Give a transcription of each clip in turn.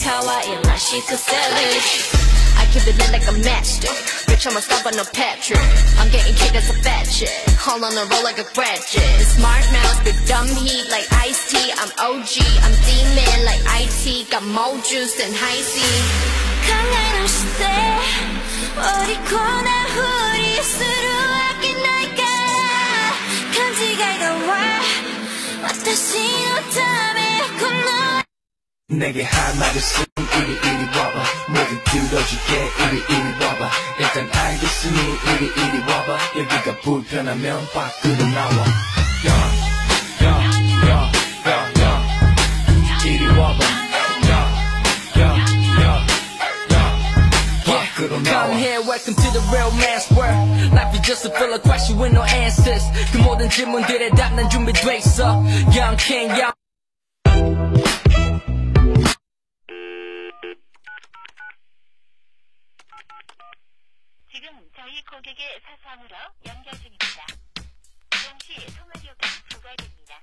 Kawaii like she's a savage. I keep it lit like a master. Bitch, I'm a star but no Patrick. I'm getting kicked as a fat chick. All on the roll like a graduate. Smart mouth, big dumb heat like iced tea. I'm OG, I'm demon like IT. Got more juice than high C. 강한 시대 어디 코나 우리 스스로 아낀 날까 간지가 이가와私のためこの 내게 할 말을 쓰니 이리 이리 와봐 모두 들어줄게 이리 이리 와봐 일단 알겠으니 이리 이리 와봐 여기가 불편하면 밖으로 나와 야야야야야 이리 와봐 야야야야 밖으로 나와 Come here, welcome to the real man's world. Life is just a full of question with no answers. 그 모든 질문들에 답난 준비돼 있어. Young king, young. 고객의 사상으로 연결 중입니다. 동시 통화료가 부과됩니다.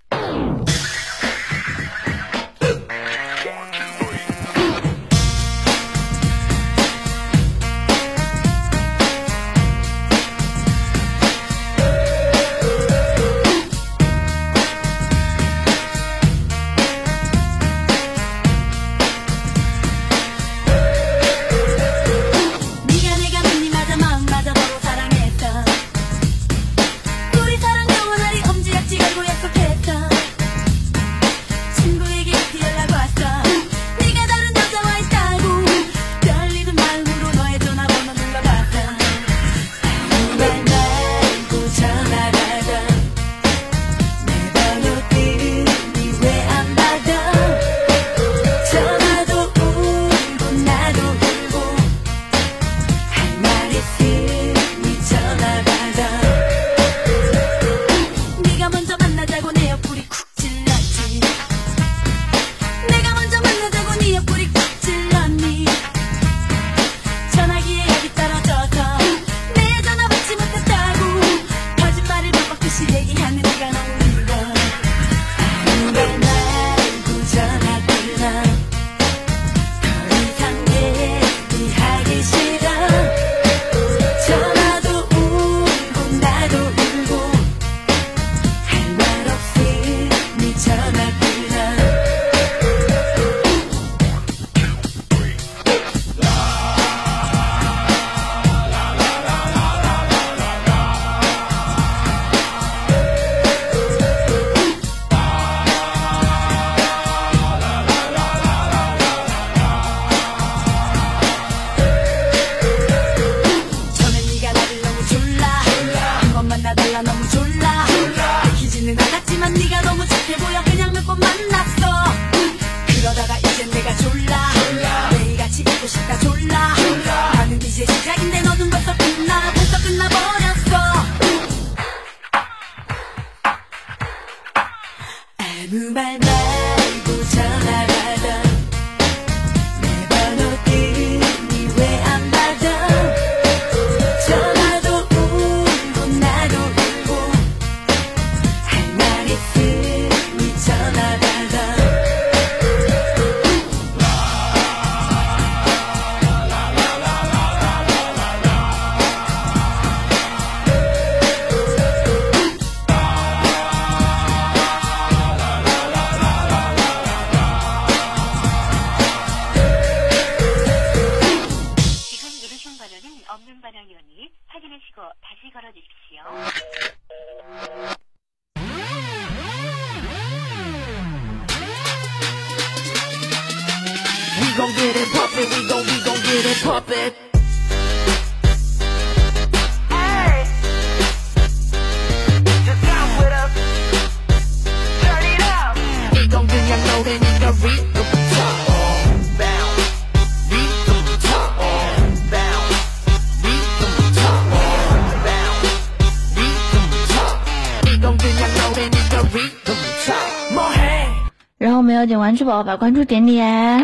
关注宝宝，把关注点点。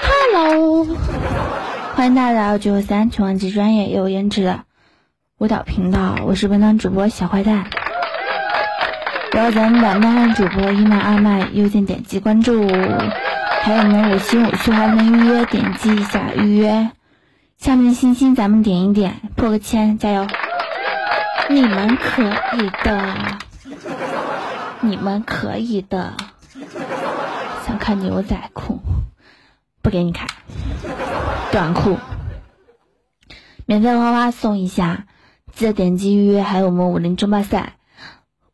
Hello，欢迎大家来到九九三全网最专业又有颜值的舞蹈频道，我是本档主播小坏蛋。然后咱们两麦主播一麦、二麦，右键点击关注。还有我们五星五序还能预约，点击一下预约。下面的星星咱们点一点，破个千，加油！你们可以的，你们可以的。看牛仔裤，不给你看。短裤，免费花花送一下，记得点击预约。还有我们武林争霸赛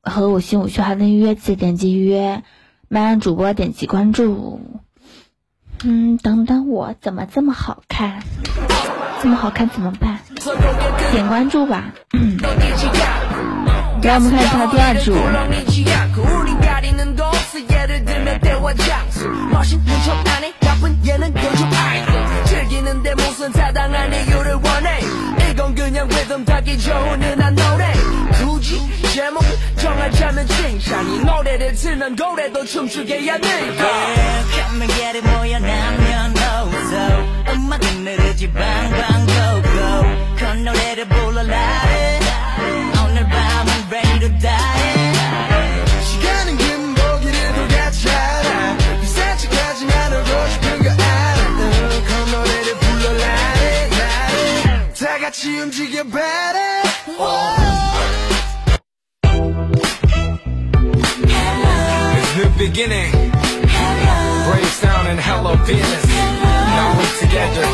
和五星五序还能预约，记得点击预约。麦让主播点击关注。嗯，等等我，怎么这么好看？这么好看怎么办？点关注吧。来，我们看一下第二组组。 즐기는데 무슨 타당한 이유를 원해? 이건 그냥 리듬 타기 좋은 흔한 노래. 굳이 제목 정하자면 칭찬이 노래를 틀면 노래도 춤추게 하는 거 감명결이 모여나면 웃어 음악은 느르지 방방곡곡 그 노래를 불러라. 오 같이 움직여 봐라 It's the beginning. Brave sound and hello Venus. Now we're together.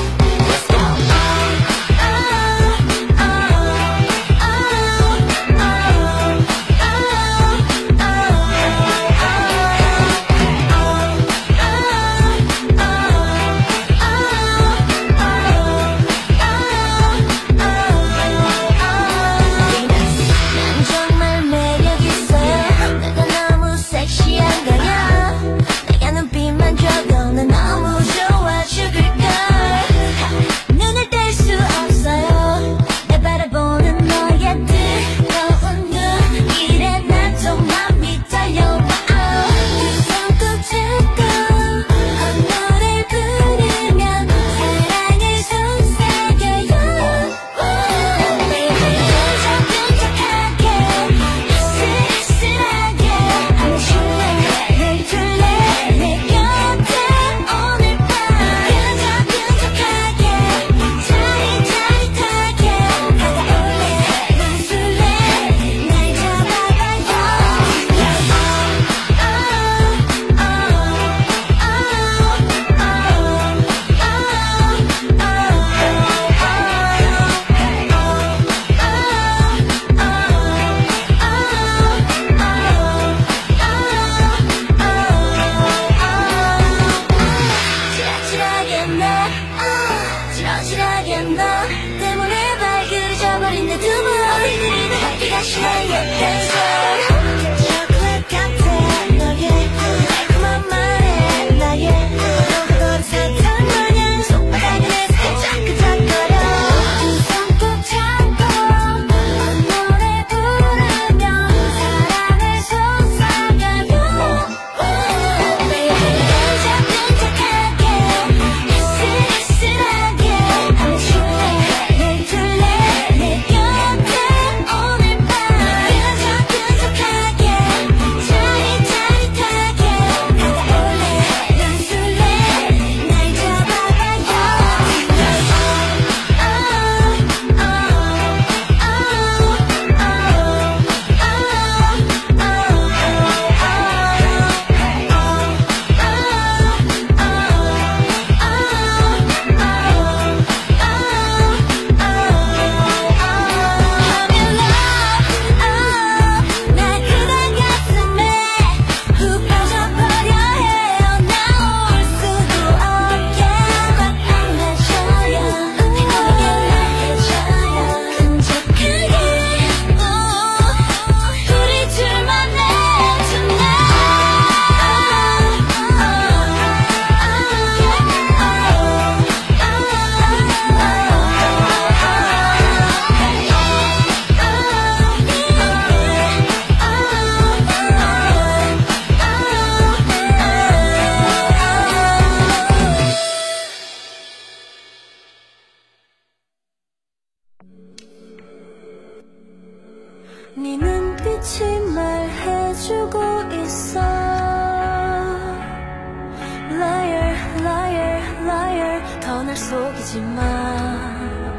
약속이지만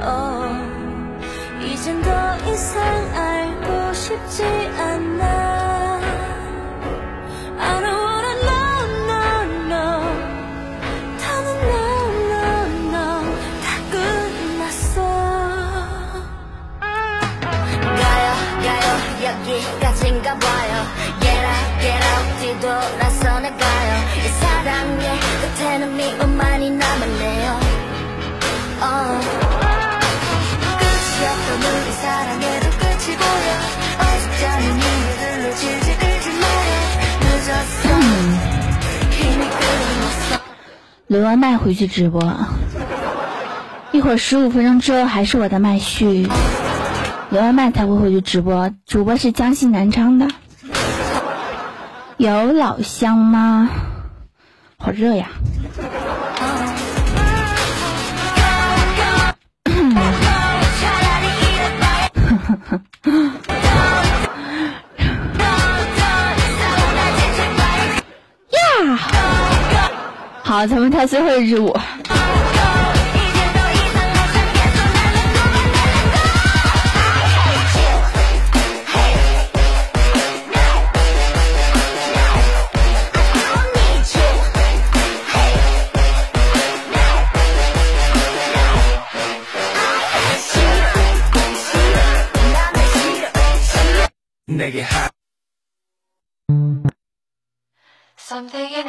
oh, 이젠 더 이상 알고 싶지 않아. I don't wanna 다 끝났어. 가요 가요. 여기까지인가 봐요. Get out get out. 뒤돌아서 나가요. 이 사랑의 끝에는 미움만이 남았네요 轮完麦回去直播，一会儿十五分钟之后还是我的麦序，轮完麦才会回去直播。主播是江西南昌的，有老乡吗？好热呀！呀，好，咱们跳最后一支舞。Something